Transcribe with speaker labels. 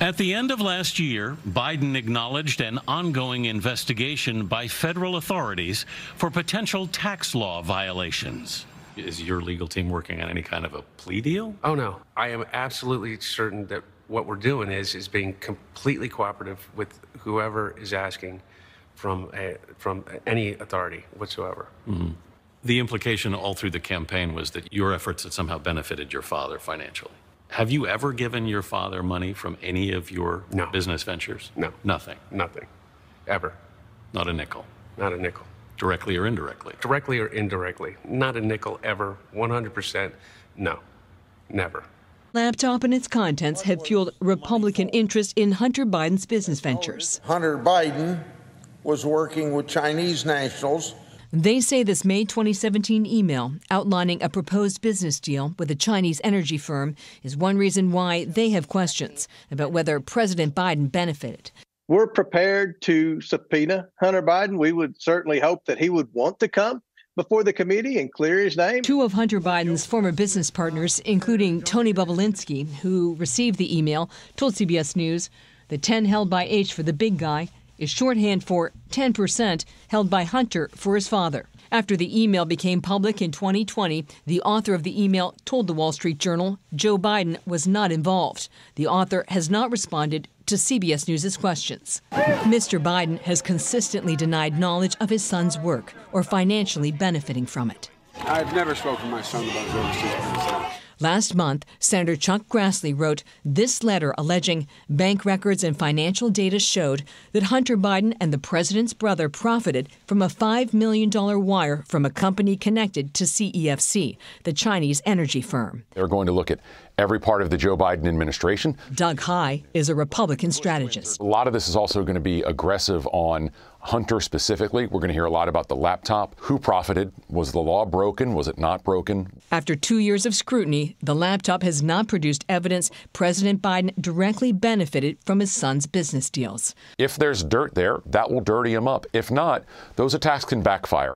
Speaker 1: At the end of last year, Biden acknowledged an ongoing investigation by federal authorities for potential tax law violations. Is your legal team working on any kind of a plea deal?
Speaker 2: Oh no, I am absolutely certain that what we're doing is is being completely cooperative with whoever is asking from a, from any authority whatsoever.
Speaker 1: Mm-hmm. The implication all through the campaign was that your efforts had somehow benefited your father financially. Have you ever given your father money from any of your
Speaker 2: No.
Speaker 1: business ventures?
Speaker 2: No.
Speaker 1: Nothing.
Speaker 2: Nothing, ever,
Speaker 1: Not a nickel,
Speaker 2: not a nickel,
Speaker 1: directly or indirectly.
Speaker 2: directly or indirectly, not a nickel ever, 100%. No, never.
Speaker 3: Laptop and its contents have fueled Republican interest in Hunter Biden's business ventures.
Speaker 4: Hunter Biden was working with Chinese nationals
Speaker 3: They say this May 2017 email outlining a proposed business deal with a Chinese energy firm is one reason why they have questions about whether President Biden benefited.
Speaker 5: We're prepared to subpoena Hunter Biden. We would certainly hope that he would want to come before the committee and clear his name.
Speaker 3: Two of Hunter Biden's former business partners, including Tony Bobulinski, who received the email, told CBS News the 10 held by H for the big guy is shorthand for 10% held by Hunter for his father. After the email became public in 2020, the author of the email told the Wall Street Journal Joe Biden was not involved. The author has not responded to CBS News' questions. Mr. Biden has consistently denied knowledge of his son's work or financially benefiting from it.
Speaker 6: I've never spoken to my son about overseas business.
Speaker 3: Last month, Senator Chuck Grassley wrote this letter alleging bank records and financial data showed that Hunter Biden and the president's brother profited from a $5 million wire from a company connected to CEFC, the Chinese energy firm.
Speaker 7: They're going to look at every part of the Joe Biden administration.
Speaker 3: Doug Heye is a Republican strategist.
Speaker 7: A lot of this is also going to be aggressive on Hunter specifically. We're going to hear a lot about the laptop. Who profited? Was the law broken? Was it not broken?
Speaker 3: After two years of scrutiny, the laptop has not produced evidence President Biden directly benefited from his son's business deals.
Speaker 7: If there's dirt there, that will dirty him up. If not, those attacks can backfire.